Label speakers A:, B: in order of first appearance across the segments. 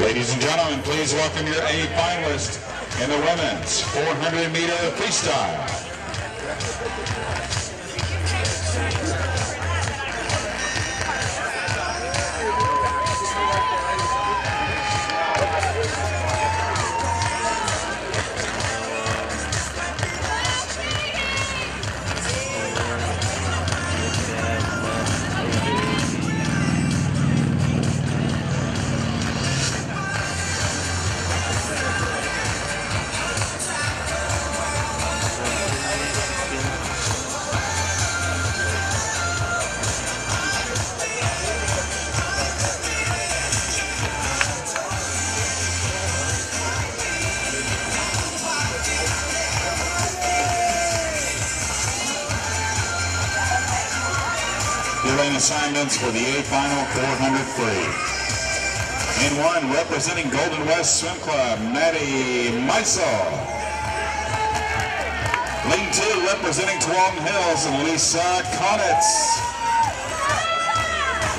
A: Ladies and gentlemen, please welcome your A finalist in the women's 400 meter freestyle. Assignments for the A final 400 free. In one, representing Golden West Swim Club, Maddie Meisel. Lane two, representing Tualatin Hills, Lisa Konitz.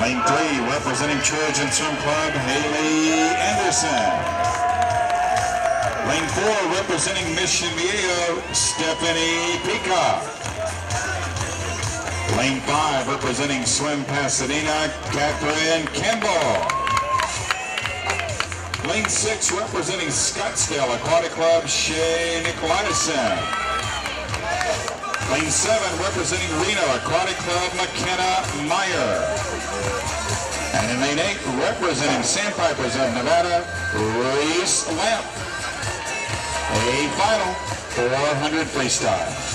A: Lane three, representing Trojan Swim Club, Haley Anderson. Lane four, representing Mission Viejo, Stephanie Peacock. Lane 5 representing Swim Pasadena, Catherine Kimball. Lane 6 representing Scottsdale Aquatic Club, Shay Nicolaisen. Lane 7 representing Reno Aquatic Club, McKenna Meyer. And in Lane 8 representing Sandpipers of Nevada, Reese Lamp. A final 400 freestyle.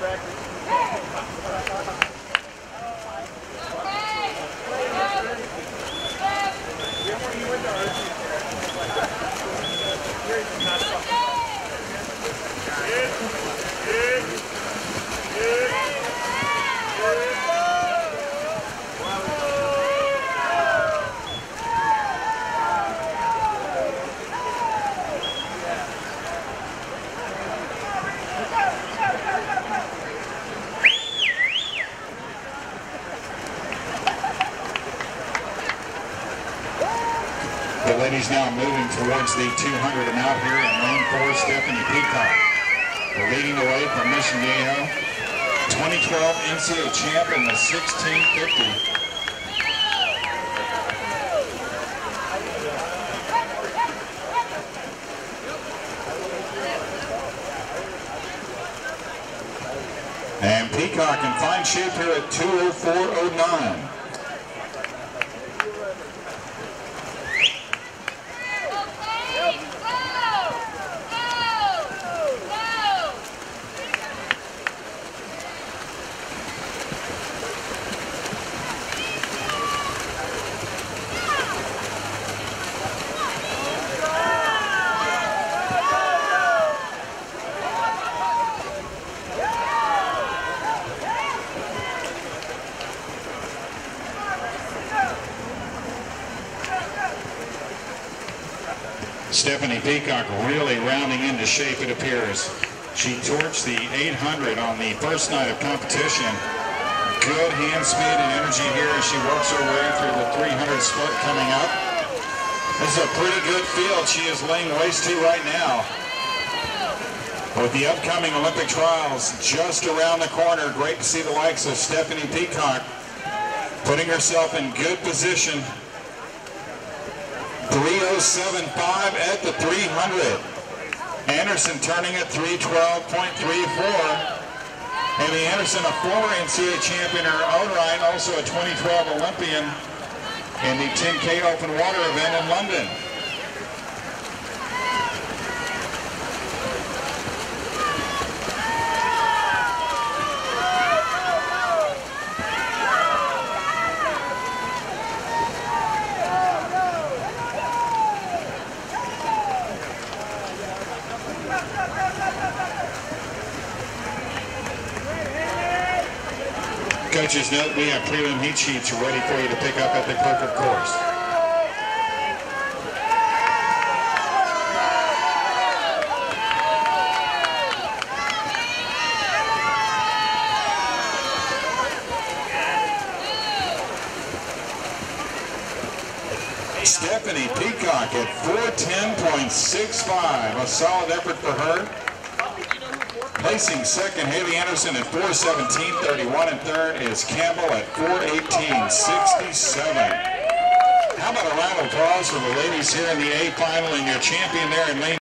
B: Because he
A: ladies now moving towards the 200 and out here in lane four, Stephanie Peacock. They're leading the way from Mission Viejo. 2012 NCAA champ in the 1650. And Peacock in fine shape here at 204.09. Stephanie Peacock really rounding into shape, it appears. She torched the 800 on the first night of competition Good hand speed and energy here as she works her way through the 300 split coming up. This is a pretty good field she is laying waste to right now. With the upcoming Olympic trials just around the corner, great to see the likes of Stephanie Peacock putting herself in good position. 307.5 at the 300. Anderson turning at 312.34. Amy Anderson, a former NCAA champion her own right, also a 2012 Olympian in the 10K open water event in London. Coaches note we have premium heat sheets ready for you to pick up at the clerk of course. Stephanie Peacock at 410.65. A solid effort for her. Placing second, Haley Anderson at 417.31, and third is Campbell at 418.67. How about a round of applause for the ladies here in the A final and your champion there in lane